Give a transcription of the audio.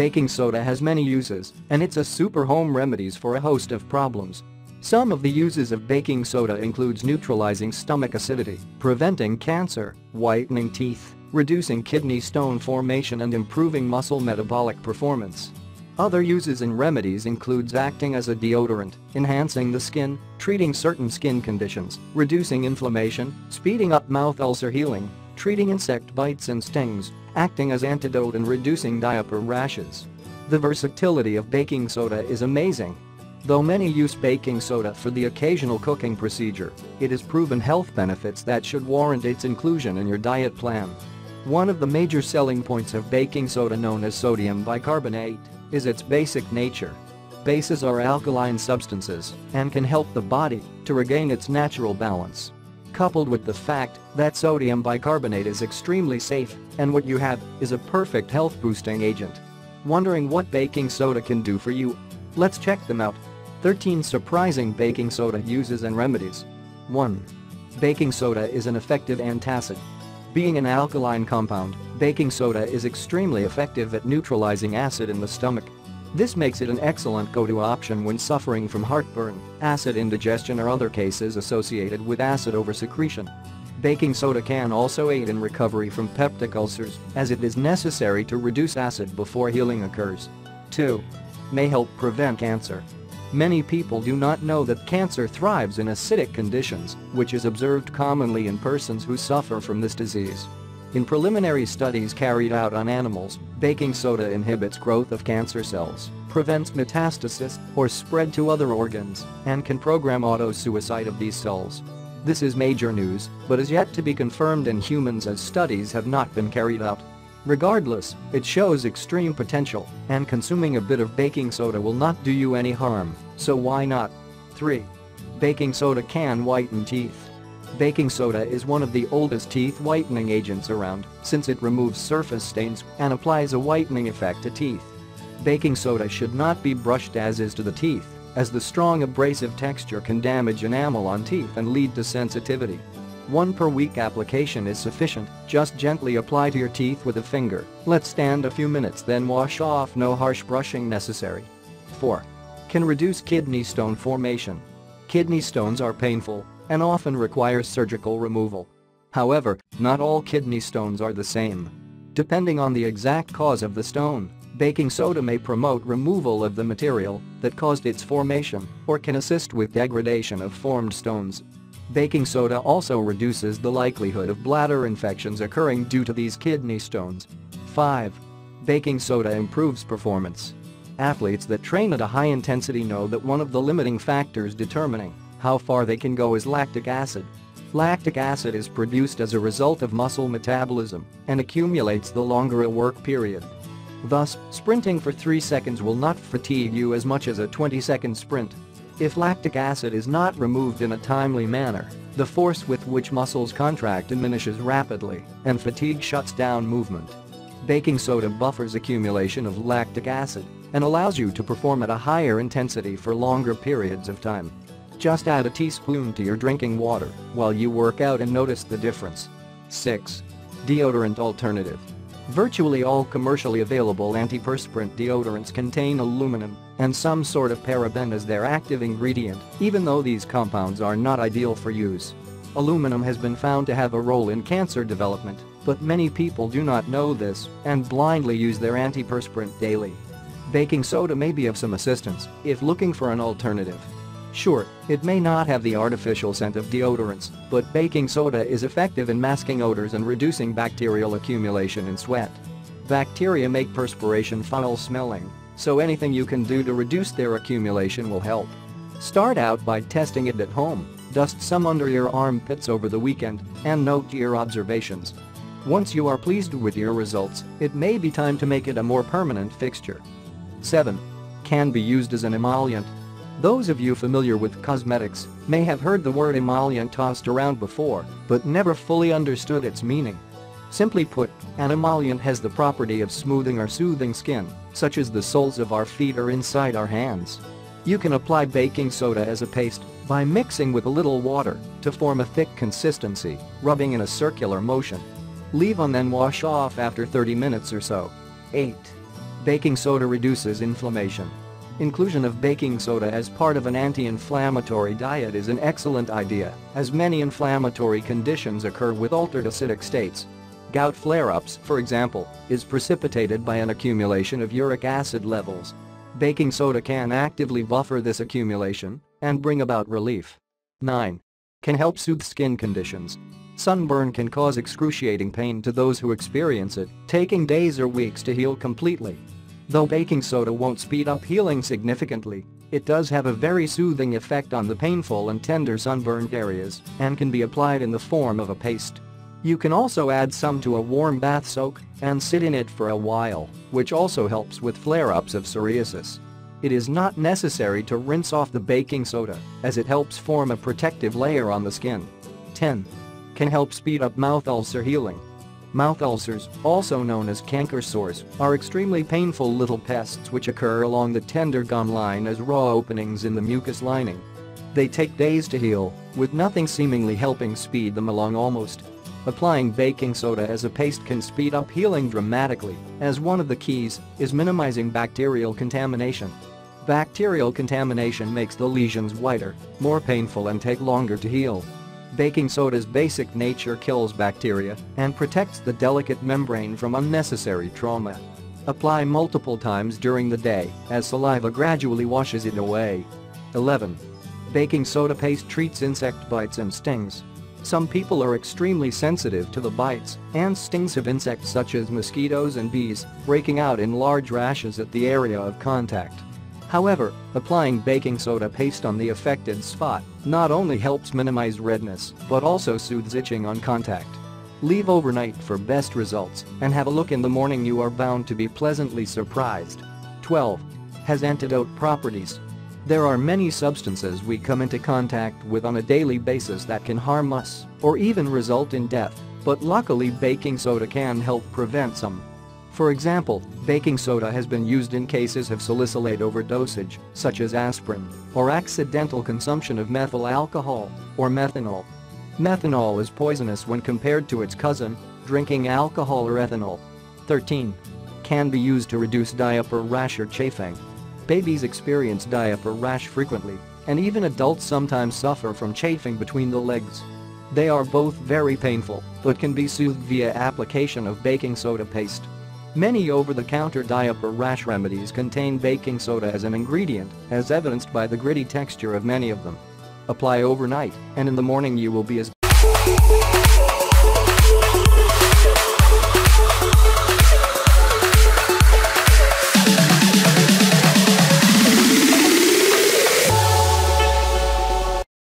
Baking soda has many uses, and it's a super home remedies for a host of problems. Some of the uses of baking soda includes neutralizing stomach acidity, preventing cancer, whitening teeth, reducing kidney stone formation and improving muscle metabolic performance. Other uses and remedies includes acting as a deodorant, enhancing the skin, treating certain skin conditions, reducing inflammation, speeding up mouth ulcer healing, treating insect bites and stings, acting as antidote and reducing diaper rashes. The versatility of baking soda is amazing. Though many use baking soda for the occasional cooking procedure, it has proven health benefits that should warrant its inclusion in your diet plan. One of the major selling points of baking soda known as sodium bicarbonate is its basic nature. Bases are alkaline substances and can help the body to regain its natural balance. Coupled with the fact that sodium bicarbonate is extremely safe and what you have is a perfect health-boosting agent. Wondering what baking soda can do for you? Let's check them out. 13 surprising baking soda uses and remedies. 1. Baking soda is an effective antacid. Being an alkaline compound, baking soda is extremely effective at neutralizing acid in the stomach. This makes it an excellent go-to option when suffering from heartburn, acid indigestion or other cases associated with acid oversecretion. Baking soda can also aid in recovery from peptic ulcers as it is necessary to reduce acid before healing occurs. 2. May help prevent cancer. Many people do not know that cancer thrives in acidic conditions, which is observed commonly in persons who suffer from this disease. In preliminary studies carried out on animals, baking soda inhibits growth of cancer cells, prevents metastasis or spread to other organs, and can program auto-suicide of these cells. This is major news, but is yet to be confirmed in humans as studies have not been carried out. Regardless, it shows extreme potential, and consuming a bit of baking soda will not do you any harm, so why not? 3. Baking soda can whiten teeth. Baking soda is one of the oldest teeth whitening agents around since it removes surface stains and applies a whitening effect to teeth. Baking soda should not be brushed as is to the teeth, as the strong abrasive texture can damage enamel on teeth and lead to sensitivity. One per week application is sufficient, just gently apply to your teeth with a finger, let stand a few minutes then wash off no harsh brushing necessary. 4. Can reduce kidney stone formation. Kidney stones are painful and often require surgical removal. However, not all kidney stones are the same. Depending on the exact cause of the stone, baking soda may promote removal of the material that caused its formation or can assist with degradation of formed stones. Baking soda also reduces the likelihood of bladder infections occurring due to these kidney stones. 5. Baking soda improves performance. Athletes that train at a high intensity know that one of the limiting factors determining how far they can go is lactic acid. Lactic acid is produced as a result of muscle metabolism and accumulates the longer a work period. Thus, sprinting for 3 seconds will not fatigue you as much as a 20-second sprint. If lactic acid is not removed in a timely manner, the force with which muscles contract diminishes rapidly and fatigue shuts down movement. Baking soda buffers accumulation of lactic acid and allows you to perform at a higher intensity for longer periods of time. Just add a teaspoon to your drinking water while you work out and notice the difference. 6. Deodorant alternative. Virtually all commercially available antiperspirant deodorants contain aluminum and some sort of paraben as their active ingredient, even though these compounds are not ideal for use. Aluminum has been found to have a role in cancer development, but many people do not know this and blindly use their antiperspirant daily. Baking soda may be of some assistance if looking for an alternative. Sure, it may not have the artificial scent of deodorants, but baking soda is effective in masking odors and reducing bacterial accumulation in sweat. Bacteria make perspiration foul-smelling, so anything you can do to reduce their accumulation will help. Start out by testing it at home, dust some under your armpits over the weekend, and note your observations. Once you are pleased with your results, it may be time to make it a more permanent fixture. 7. Can be used as an emollient those of you familiar with cosmetics may have heard the word emollient tossed around before, but never fully understood its meaning. Simply put, an emollient has the property of smoothing or soothing skin, such as the soles of our feet or inside our hands. You can apply baking soda as a paste by mixing with a little water to form a thick consistency, rubbing in a circular motion. Leave on then wash off after 30 minutes or so. 8. Baking soda reduces inflammation. Inclusion of baking soda as part of an anti-inflammatory diet is an excellent idea, as many inflammatory conditions occur with altered acidic states. Gout flare-ups, for example, is precipitated by an accumulation of uric acid levels. Baking soda can actively buffer this accumulation and bring about relief. 9. Can help soothe skin conditions. Sunburn can cause excruciating pain to those who experience it, taking days or weeks to heal completely. Though baking soda won't speed up healing significantly, it does have a very soothing effect on the painful and tender sunburned areas and can be applied in the form of a paste. You can also add some to a warm bath soak and sit in it for a while, which also helps with flare-ups of psoriasis. It is not necessary to rinse off the baking soda, as it helps form a protective layer on the skin. 10. Can help speed up mouth ulcer healing. Mouth ulcers, also known as canker sores, are extremely painful little pests which occur along the tender gum line as raw openings in the mucous lining. They take days to heal, with nothing seemingly helping speed them along almost. Applying baking soda as a paste can speed up healing dramatically, as one of the keys is minimizing bacterial contamination. Bacterial contamination makes the lesions whiter, more painful and take longer to heal. Baking soda's basic nature kills bacteria and protects the delicate membrane from unnecessary trauma. Apply multiple times during the day as saliva gradually washes it away. 11. Baking soda paste treats insect bites and stings. Some people are extremely sensitive to the bites and stings of insects such as mosquitoes and bees, breaking out in large rashes at the area of contact. However, applying baking soda paste on the affected spot not only helps minimize redness but also soothes itching on contact. Leave overnight for best results and have a look in the morning you are bound to be pleasantly surprised. 12. Has antidote properties. There are many substances we come into contact with on a daily basis that can harm us or even result in death, but luckily baking soda can help prevent some. For example, baking soda has been used in cases of salicylate overdosage, such as aspirin, or accidental consumption of methyl alcohol, or methanol. Methanol is poisonous when compared to its cousin, drinking alcohol or ethanol. 13. Can be used to reduce diaper rash or chafing. Babies experience diaper rash frequently, and even adults sometimes suffer from chafing between the legs. They are both very painful, but can be soothed via application of baking soda paste. Many over-the-counter diaper rash remedies contain baking soda as an ingredient, as evidenced by the gritty texture of many of them. Apply overnight, and in the morning you will be as